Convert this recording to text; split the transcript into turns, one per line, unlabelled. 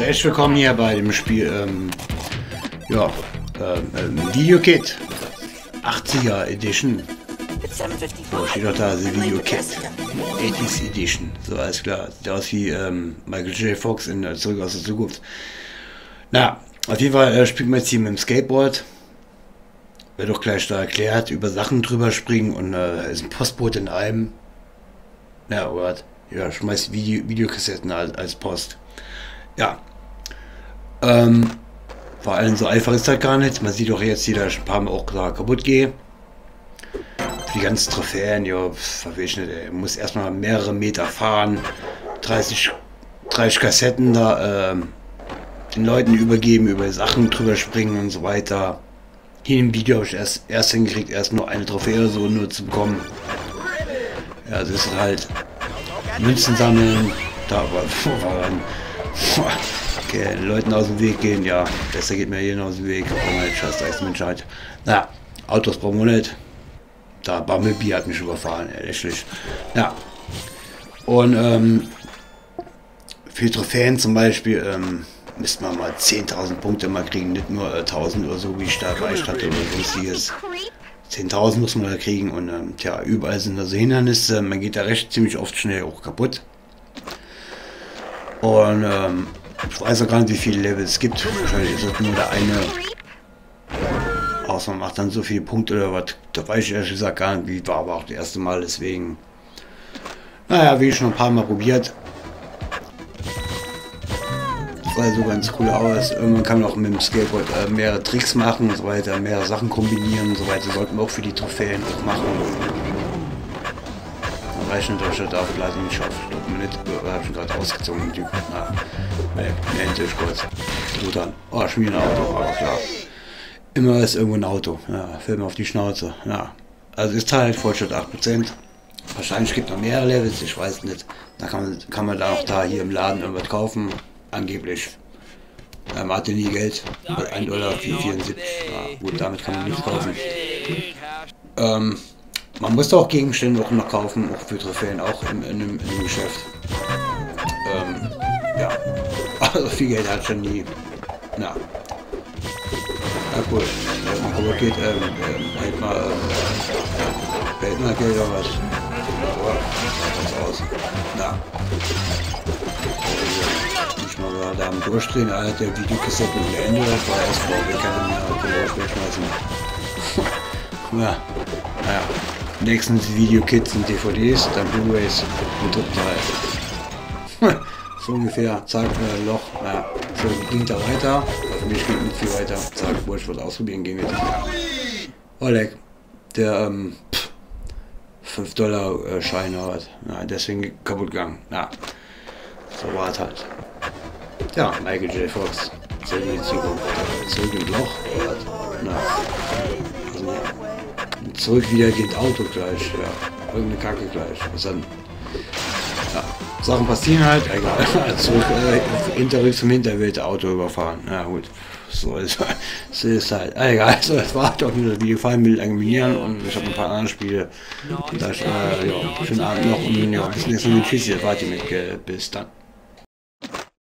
Herzlich willkommen hier bei dem Spiel, ähm, ja, ähm, ähm, Videokit 80er Edition. So, steht doch da, The Video Kit 80s Edition. So, alles klar. Sieht aus wie ähm, Michael J. Fox in äh, Zurück aus der Zukunft. Na, auf jeden Fall äh, spielt man jetzt hier mit dem Skateboard. Wird doch gleich da erklärt, über Sachen drüber springen und äh, ist ein Postboot in einem. Ja, Gott. Ja, schmeißt Video, Videokassetten als, als Post. Ja. Ähm, vor allem so einfach ist das gar nicht. Man sieht doch jetzt dass ich ein paar Mal auch klar kaputt gehe. Die ganzen Trophäen, ja, ich nicht, ey. Muss erstmal mehrere Meter fahren. 30, 30 Kassetten da ähm, den Leuten übergeben, über Sachen drüber springen und so weiter. Hier im Video habe ich erst, erst hingekriegt, erst nur eine Trophäe so nur zu bekommen. Ja, das ist halt Münzen sammeln, da aber voran. Okay, Leuten aus dem Weg gehen, ja, besser geht mir hier aus dem Weg. Halt Scheiß Menschheit. Na, Autos brauchen wir nicht. Da Bumblebee hat mich überfahren, ehrlich. Ja. Und ähm, für Trophäen zum Beispiel ähm, müsste man mal 10.000 Punkte mal kriegen, nicht nur äh, 1.000 oder so, wie ich da erreicht hatte oder sonstiges. 10.000 muss man da kriegen und ähm, tja, überall sind da so Hindernisse. Man geht da recht ziemlich oft schnell auch kaputt. Und ähm, ich weiß auch gar nicht, wie viele Levels es gibt. Wahrscheinlich ist es nur der eine. Außer man macht dann so viele Punkte oder was. Da weiß ich ehrlich gesagt gar nicht, wie war aber auch das erste Mal. Deswegen, naja, wie ich schon ein paar Mal probiert. Sah so ganz cool aus. Irgendwann kann man auch mit dem Skateboard äh, mehrere Tricks machen und so weiter, mehrere Sachen kombinieren und so weiter. Sollten wir auch für die Trophäen auch machen. Dann ich ich das auf nicht schaffe. Ich glaube nicht, äh, habe ich gerade ausgezogen. Die, na, ne, endlich kurz. Gut dann. Oh, schon wieder ein Auto, aber klar. Immer ist irgendwo ein Auto. Ja, mir auf die Schnauze. Ja. Also ist halt Fortschritt 8%. Wahrscheinlich gibt es noch mehrere Levels, ich weiß nicht. Da kann man, kann man da auch da hier im Laden irgendwas kaufen. Angeblich. Ähm, hatte nie Geld. 1 Dollar 74. Ja, gut, damit kann man nichts kaufen. Ähm, man muss auch Gegenstände auch noch kaufen, auch für Trophäen, auch in, in, in dem Geschäft. Ähm, ja. Also viel Geld hat schon nie. Na. Na man kaputt geht, ähm, ähm, halt mal, ähm, behält mal Geld oder was. Boah, was aus. Na mal da am Durchdrehen, einer der Videokassette beendet war erst vor, wir können mehr Geräusch wegschmeißen. ja, naja. Nächstens Videokits und DVDs, dann Blu-Rays und Teil. so ungefähr, zack, äh, Loch, naja, so ging da weiter. Für mich geht nicht viel weiter. Zack, wollte ich was ausprobieren, ging mehr. Oleg, der ähm, 5 Dollar äh, Schein hat, ja, deswegen kaputt gegangen. Ja, so war es halt. Ja, Michael J. Fox. Zurück in die Zukunft. Zurück im Loch. Na. Also, zurück wieder geht Auto gleich. Ja. Irgendeine Kacke gleich. Was dann? Ja. Sachen passieren halt. Egal. Zurück äh, hinterrück zum Hinterwelt Auto überfahren. Ja gut. So ist, so ist halt. Egal. So, das war doch das Video gefallen. Bild animieren und ich habe ein paar andere Spiele. Und das, äh, ja, schönen Abend noch und ja, bis nächstes Mal. Tschüss, ihr wart mit. Bis dann.